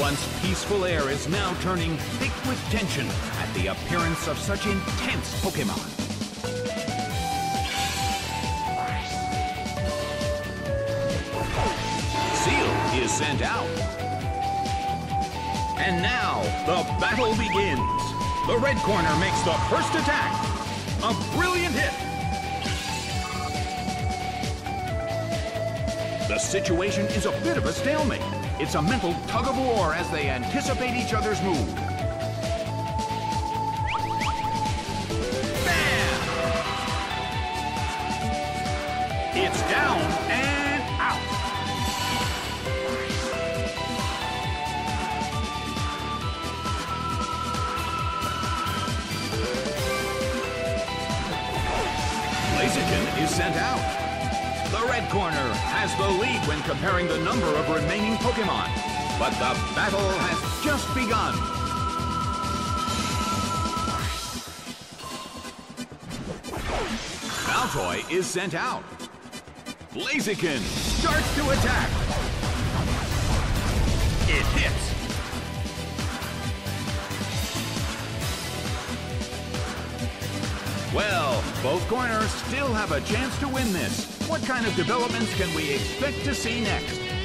Once peaceful air is now turning thick with tension at the appearance of such intense Pokemon. Seel is sent out. And now, the battle begins. The red corner makes the first attack. A brilliant hit. The situation is a bit of a stalemate. It's a mental tug of war as they anticipate each other's move. The red corner has the lead when comparing the number of remaining Pokemon. But the battle has just begun. Baltoy is sent out. Blaziken starts to attack. It hits. Well, both corners still have a chance to win this. What kind of developments can we expect to see next?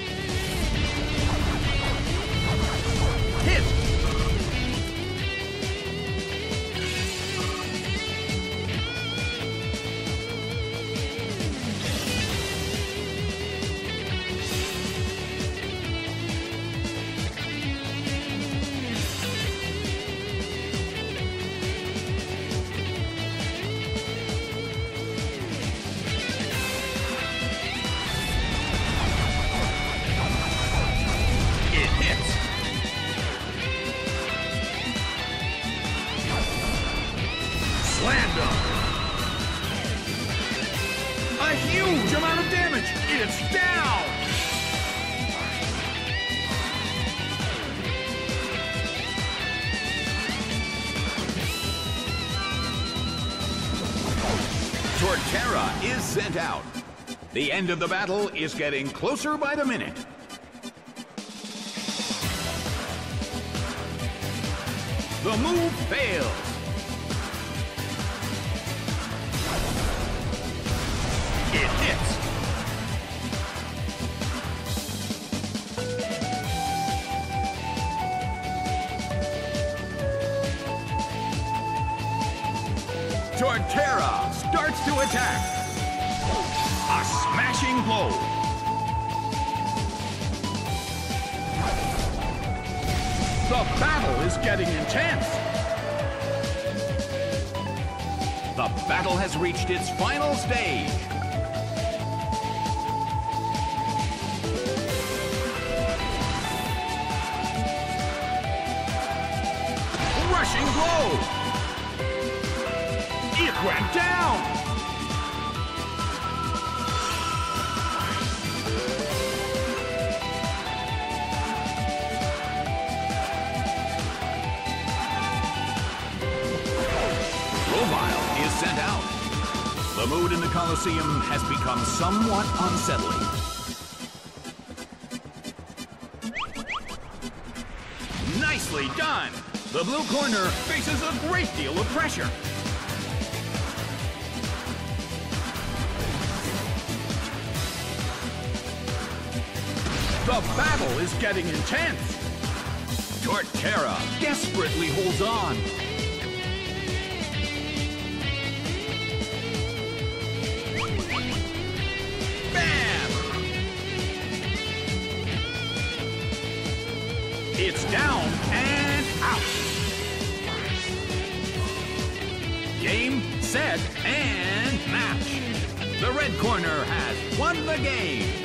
The end of the battle is getting closer by the minute. The move fails. It hits. Torterra starts to attack. A smashing blow. The battle is getting intense. The battle has reached its final stage. Rushing blow. It went down. The mood in the Colosseum has become somewhat unsettling. Nicely done! The blue corner faces a great deal of pressure. The battle is getting intense. Torterra desperately holds on. Set, and match. The red corner has won the game.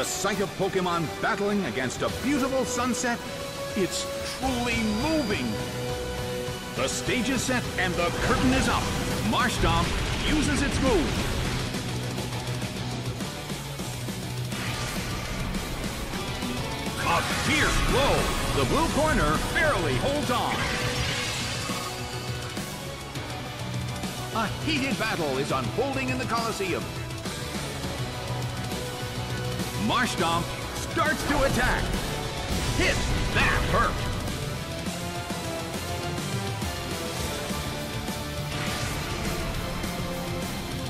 The sight of Pokemon battling against a beautiful sunset, it's truly moving. The stage is set and the curtain is up. Marshtomp uses its move. A fierce blow. The blue corner barely holds on. A heated battle is unfolding in the Colosseum. Marshtomp starts to attack. Hit! That hurt!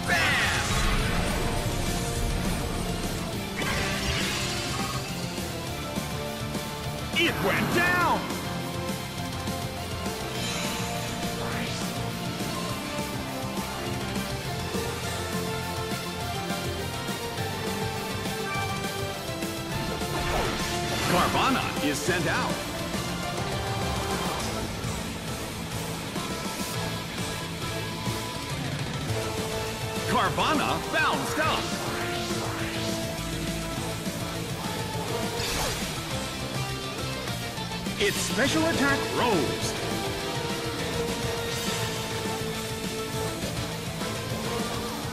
Bam! It went down! Sent out. Carvanha bounced up. Its special attack rose.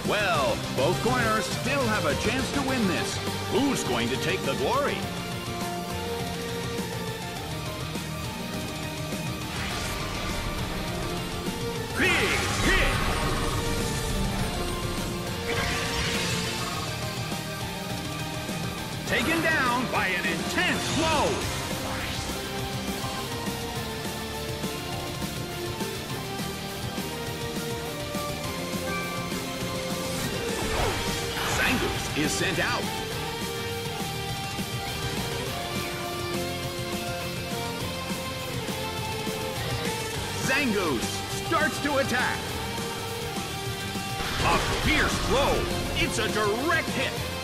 Well, both corners still have a chance to win this. Who's going to take the glory? Is sent out. Zangoose starts to attack. A fierce blow. It's a direct hit.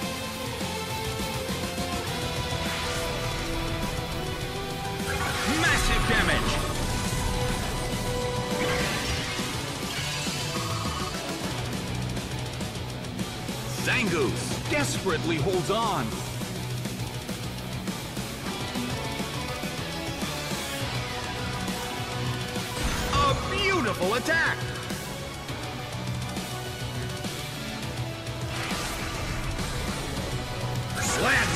Zangoose desperately holds on. A beautiful attack. Slammed.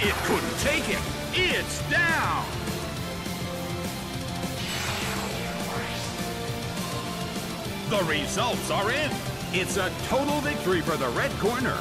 It couldn't take it. It's down. The results are in. It's a total victory for the red corner.